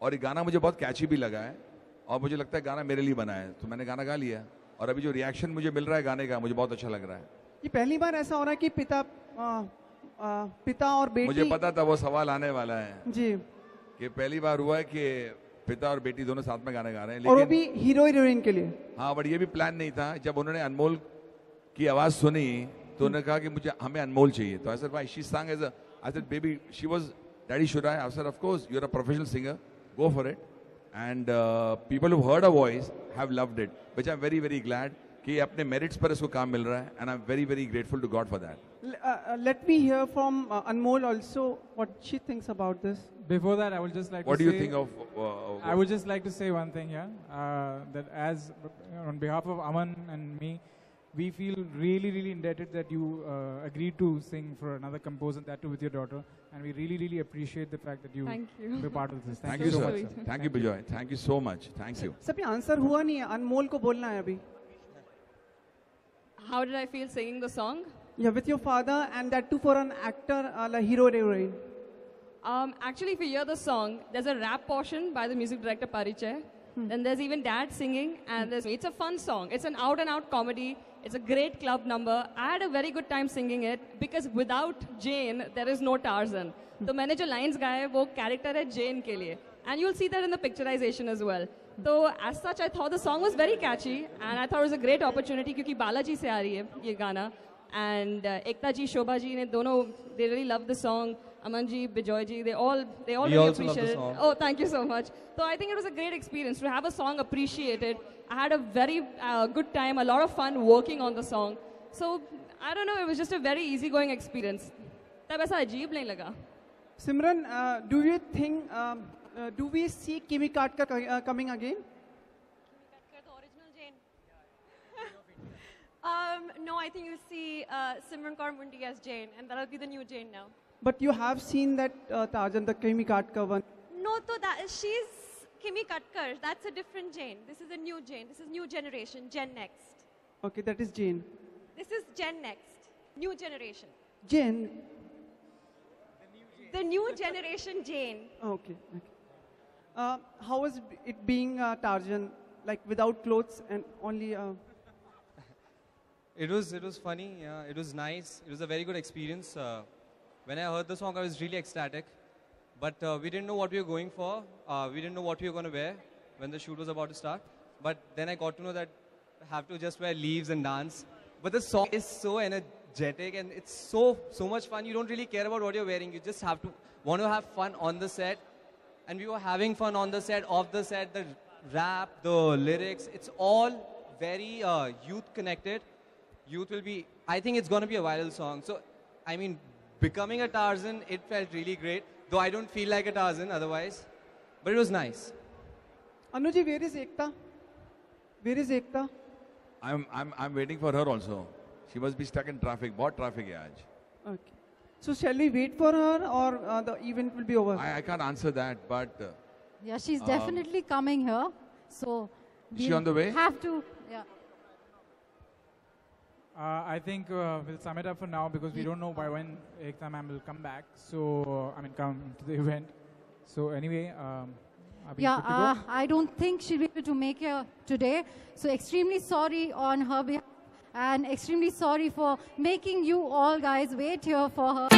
और ये गाना मुझे बहुत कैची भी लगा है और मुझे लगता है गाना मेरे लिए बना है। तो मैंने गाना गा लिया और अभी जो रिएक्शन मुझे मिल रहा है गाने का मुझे बहुत अच्छा लग रहा है। ये पहली बार ऐसा हो रहा है कि पिता आ, आ, पिता और बेटी मुझे पता था वो सवाल आने वाला है। जी। कि पहली बार हुआ है कि पिता और बेटी दोनों साथ में गाने गा रहे हैं और वो लेकिन भी हीरो हीरोइन के लिए। हाँ बट ये भी प्लान नहीं था। जब उन्होंने अनमोल की आवाज़ सुनी तो उन्होंने कहा कि मुझे हमें अनमोल चाहिए। तो आई सेड भाई she as a I said baby she was daddy should I? I said of course you're a professional singer. go for it and uh, people who heard her voice have loved it which I'm very very glad कि ये अपने merits पर इसको काम मिल रहा है and I'm very very grateful to God for that late me hear from Anmol also what she thinks about this Before that, I would just like what to do you say, think of uh, I would just like to say one thing here uh, that as on behalf of Aman and me, we feel really, really indebted that you uh, agreed to sing for another composer, that too with your daughter, and we really, really appreciate the fact that you Thank you. were part of this. thank you so sir much. sir. thank you Bijoy thank you so much thanks you सब ये answer हुआ नहीं है अनमोल को बोलना है अभी How did I feel singing the song? या with your father and that to for an actor like hero heroine Um, actually, if you hear the song, there's a rap portion by the music director Parichai. Then there's even dad singing, and there's, it's a fun song. It's an out and out comedy. It's a great club number. I had a very good time singing it because without Jane, there is no Tarzan. तो मैंने जो lines गाए वो character है Jane के लिए. And you'll see that in the picturization as well. So as such, I thought the song was very catchy, and I thought it was a great opportunity क्योंकि बालाजी से आ रही है ये गाना. And uh, Ekta ji, Shobha ji ने दोनों they really love the song. Aman ji, Bijoy ji, they all they all We really also love the appreciate it. song. Oh, thank you so much. So I think it was a great experience to have a song appreciated. I had a very uh, good time, a lot of fun working on the song. So I don't know, it was just a very easygoing experience. तब ऐसा अजीब नहीं लगा सिमरन do you think do we सी किमी काटकर coming again Um, no, I think you'll see uh, Simran Kaur Mundi as Jane, and that'll be the new Jane now. But you have seen that uh, the Kimi Katkar one. No, so that, she's Kimi Katkar. That's a different Jane. This is a new Jane. This is new generation, Gen Next. Okay, that is Jane. This is Gen Next, new generation. Jane? The new generation Jane. Okay. okay. Uh, how is it being uh, Tarzan, like without clothes and only... Uh... it, was, it was funny. Yeah. It was nice. It was a very good experience. Uh, when I heard the song, I was really ecstatic. But uh, we didn't know what we were going for. Uh, we didn't know what we were going to wear when the shoot was about to start. But then I got to know that I have to just wear leaves and dance. But the song is so energetic and it's so so much fun. You don't really care about what you're wearing. You just have to want to have fun on the set. And we were having fun on the set, off the set. The rap, the lyrics, it's all very uh, youth connected. Youth will be. I think it's going to be a viral song. So, I mean, becoming a Tarzan, it felt really great. Though I don't feel like a Tarzan otherwise, but it was nice. Anuji, where is Ekta? Where is Ekta? I'm, I'm, I'm waiting for her also. She must be stuck in traffic. What traffic is? Okay. So shall we wait for her or uh, the event will be over? I, I can't answer that, but. Uh, yeah, she's um, definitely coming here. So. Is she on the way? Have to. Yeah. Uh, I think uh, we'll sum it up for now because we don't know by when Ekta ma'am will come back. So, I mean, come to the event. So, anyway, um, Yeah, good to go? uh, I don't think she'll be able to make it today. So extremely sorry on her behalf and extremely sorry for making you all guys wait here for her.